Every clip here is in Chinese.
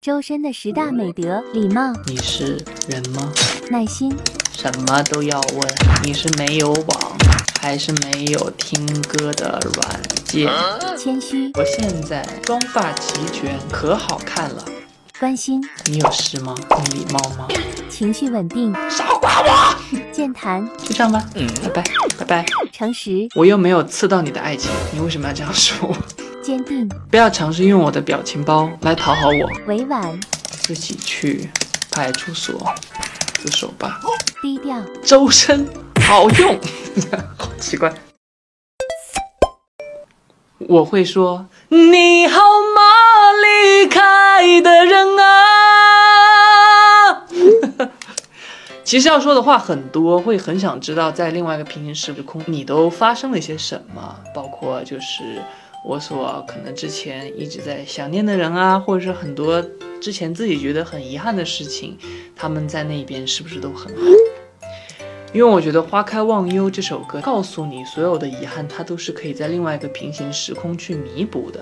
周深的十大美德：礼貌、你是人吗？耐心、什么都要问。你是没有网，还是没有听歌的软件？谦虚、我现在妆发齐全，可好看了。关心、你有事吗？你礼貌吗？情绪稳定、少管我！健谈、就这样吧，嗯，拜拜，拜拜。诚实、我又没有刺到你的爱情，你为什么要这样说我？坚定、不要尝试用我的表情包来讨好我，委婉、自己去派出所自首吧。低调、周身好用，好奇怪。我会说你好吗，离开的人啊。其实要说的话很多，会很想知道在另外一个平行时空你都发生了一些什么，包括就是我所可能之前一直在想念的人啊，或者是很多之前自己觉得很遗憾的事情，他们在那边是不是都很好？因为我觉得《花开忘忧》这首歌告诉你，所有的遗憾它都是可以在另外一个平行时空去弥补的，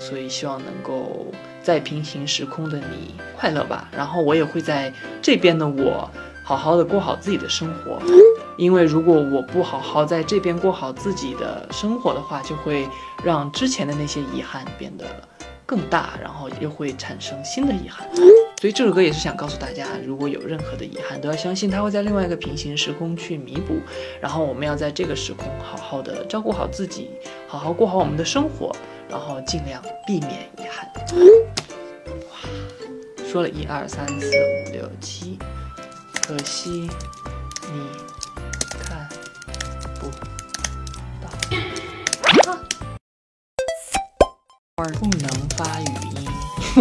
所以希望能够在平行时空的你快乐吧。然后我也会在这边的我好好的过好自己的生活，因为如果我不好好在这边过好自己的生活的话，就会让之前的那些遗憾变得更大，然后又会产生新的遗憾。所以这首歌也是想告诉大家，如果有任何的遗憾，都要相信它会在另外一个平行时空去弥补。然后我们要在这个时空好好的照顾好自己，好好过好我们的生活，然后尽量避免遗憾。哇，说了一二三四五六七，可惜你不能发语音，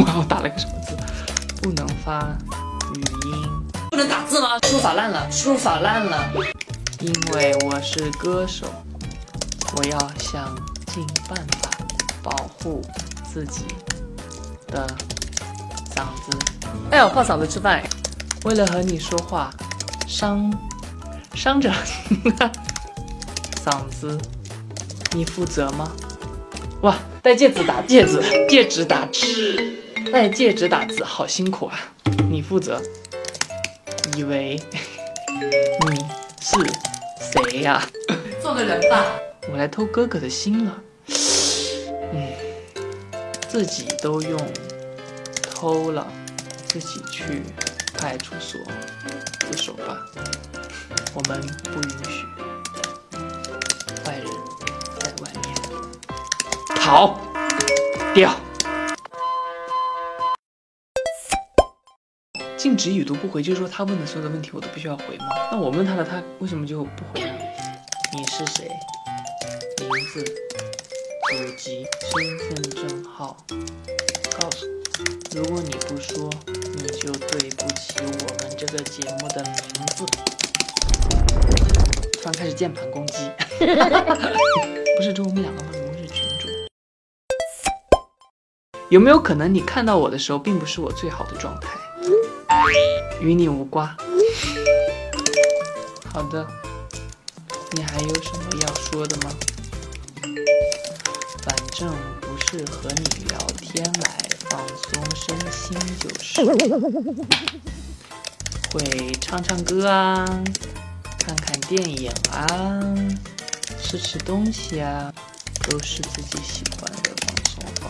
哇，我打了个什么字？不能发语音，不能打字吗？输入法烂了，输入法烂了。因为我是歌手，我要想尽办法保护自己的嗓子。哎呦，靠嗓子吃饭，为了和你说话，伤伤着 嗓子，你负责吗？哇，戴戒指打戒指，戒指打字，戴戒指打字好辛苦啊！你负责。以为你是谁呀、做个人吧。我来偷哥哥的心了。嗯，自己都用偷了，自己去派出所自首吧。我们不允许面。跑掉。禁止已读不回，就是说他问的所有的问题我都必须要回吗？那我问他了，他为什么就不回呢？你是谁？名字、祖籍、身份证号，告诉我。如果你不说，你就对不起我们这个节目的名字。突然开始键盘攻击，不是，这我们两个吗？有没有可能你看到我的时候，并不是我最好的状态？与你无关。好的，你还有什么要说的吗？反正不是和你聊天来放松身心就是。会唱唱歌啊，看看电影啊，吃吃东西啊，都是自己喜欢的放松方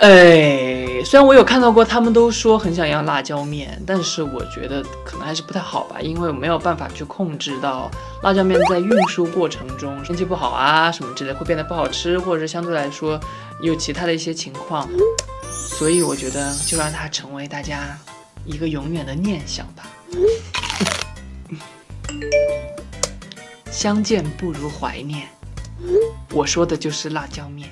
哎，虽然我有看到过，他们都说很想要辣椒面，但是我觉得可能还是不太好吧，因为我没有办法去控制到辣椒面在运输过程中天气不好啊什么之类会变得不好吃，或者是相对来说有其他的一些情况，所以我觉得就让它成为大家一个永远的念想吧。相见不如怀念，我说的就是辣椒面。